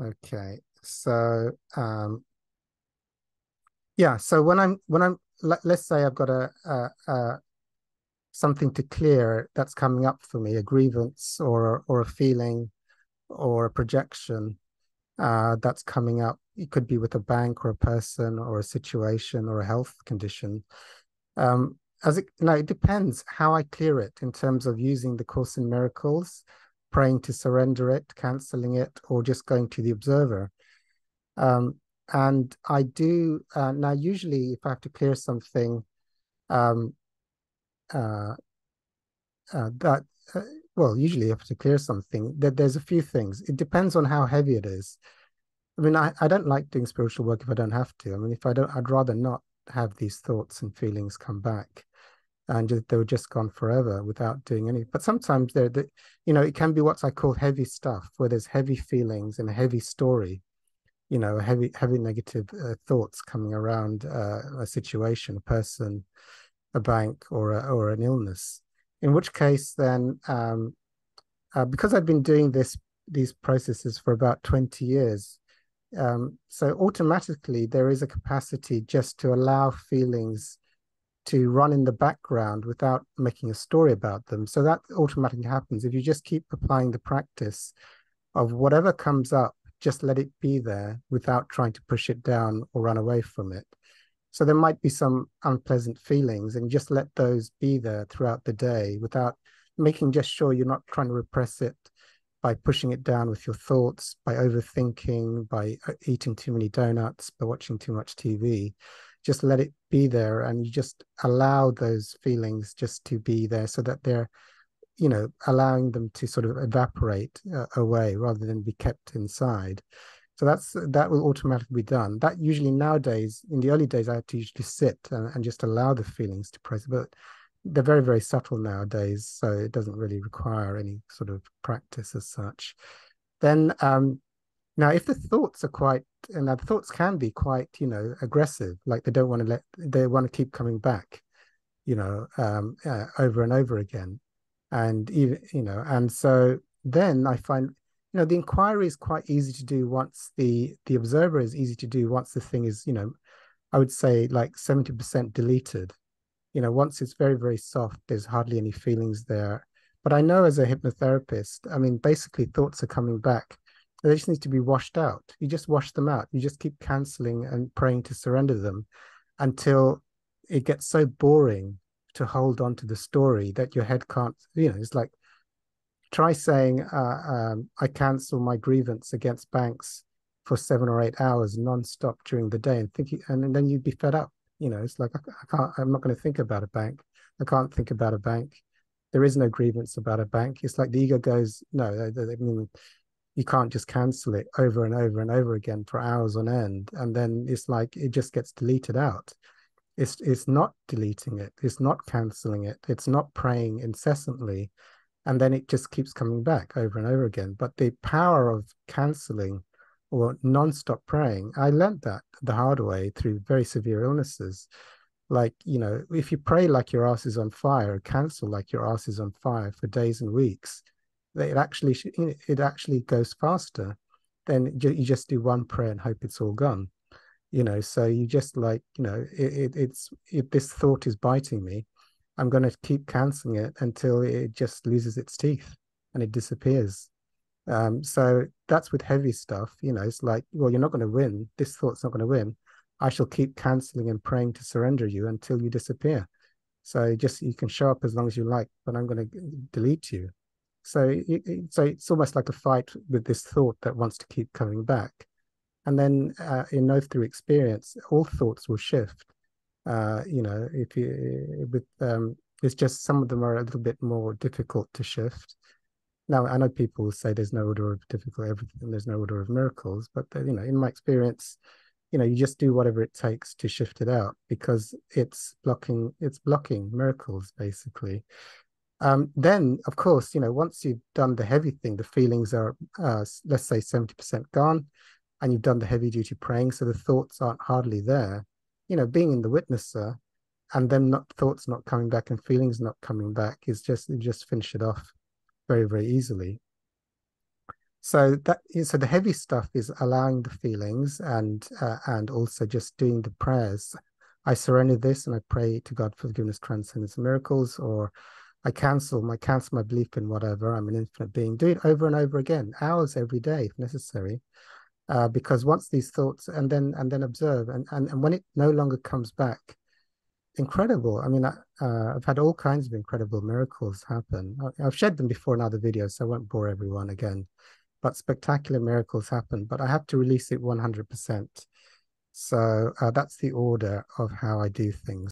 Okay. So, um, yeah. So when I'm when I'm let, us say I've got a, a, a, something to clear that's coming up for me, a grievance or or a feeling or a projection uh, that's coming up. It could be with a bank or a person or a situation or a health condition. Um, as it, know, it depends how I clear it in terms of using the Course in Miracles, praying to surrender it, canceling it, or just going to the observer. Um, and I do uh, now. Usually, if I have to clear something, um, uh, uh, that uh, well, usually you have to clear something. That there's a few things. It depends on how heavy it is. I mean, I, I don't like doing spiritual work if I don't have to. I mean, if I don't, I'd rather not have these thoughts and feelings come back and they were just gone forever without doing any. But sometimes they're, they, you know, it can be what I call heavy stuff, where there's heavy feelings and a heavy story, you know, heavy, heavy negative uh, thoughts coming around uh, a situation, a person, a bank, or a, or an illness. In which case, then, um, uh, because I've been doing this these processes for about twenty years, um, so automatically there is a capacity just to allow feelings to run in the background without making a story about them. So that automatically happens. If you just keep applying the practice of whatever comes up, just let it be there without trying to push it down or run away from it. So there might be some unpleasant feelings and just let those be there throughout the day without making just sure you're not trying to repress it by pushing it down with your thoughts, by overthinking, by uh, eating too many donuts, by watching too much TV just let it be there and you just allow those feelings just to be there so that they're you know allowing them to sort of evaporate uh, away rather than be kept inside. So that's that will automatically be done. That usually nowadays in the early days i had to usually sit and, and just allow the feelings to present but they're very very subtle nowadays so it doesn't really require any sort of practice as such. Then um now, if the thoughts are quite, and the thoughts can be quite, you know, aggressive, like they don't want to let, they want to keep coming back, you know, um, uh, over and over again, and even, you know, and so then I find, you know, the inquiry is quite easy to do once the the observer is easy to do once the thing is, you know, I would say like seventy percent deleted. You know, once it's very very soft, there's hardly any feelings there. But I know as a hypnotherapist, I mean, basically thoughts are coming back they just need to be washed out. You just wash them out. You just keep canceling and praying to surrender them until it gets so boring to hold on to the story that your head can't, you know, it's like try saying, uh, um, I cancel my grievance against banks for seven or eight hours non-stop during the day and think, and then you'd be fed up. You know, it's like, I, I can't, I'm not going to think about a bank. I can't think about a bank. There is no grievance about a bank. It's like the ego goes, no, I mean, you can't just cancel it over and over and over again for hours on end. And then it's like it just gets deleted out. It's it's not deleting it. It's not canceling it. It's not praying incessantly. And then it just keeps coming back over and over again. But the power of canceling or non-stop praying i learned that the hard way through very severe illnesses. Like you know if you pray like your ass is on fire cancel like your ass is on fire for days and weeks it actually it actually goes faster then you just do one prayer and hope it's all gone. You know so you just like you know it, it it's if this thought is biting me i'm going to keep canceling it until it just loses its teeth and it disappears. Um, so that's with heavy stuff you know it's like well you're not going to win. This thought's not going to win. I shall keep canceling and praying to surrender you until you disappear. So just you can show up as long as you like but i'm going to delete you so, it, so it's almost like a fight with this thought that wants to keep coming back. And then uh, in know through experience, all thoughts will shift. Uh, you know, if you with um, it's just some of them are a little bit more difficult to shift. Now, I know people say there's no order of difficult everything, there's no order of miracles, but uh, you know, in my experience, you know, you just do whatever it takes to shift it out because it's blocking, it's blocking miracles basically. Um, then, of course, you know, once you've done the heavy thing, the feelings are, uh, let's say, 70% gone, and you've done the heavy duty praying, so the thoughts aren't hardly there. You know, being in the witnesser and them not thoughts not coming back and feelings not coming back is just you just finish it off very, very easily. so that so the heavy stuff is allowing the feelings and uh, and also just doing the prayers i surrender this and i pray to god for forgiveness transcendence miracles or i cancel my cancel my belief in whatever i'm an infinite being do it over and over again hours every day if necessary uh, because once these thoughts and then and then observe and, and and when it no longer comes back incredible i mean I, uh, i've had all kinds of incredible miracles happen i've shared them before in other videos so i won't bore everyone again but spectacular miracles happen. But I have to release it 100%. So uh, that's the order of how I do things.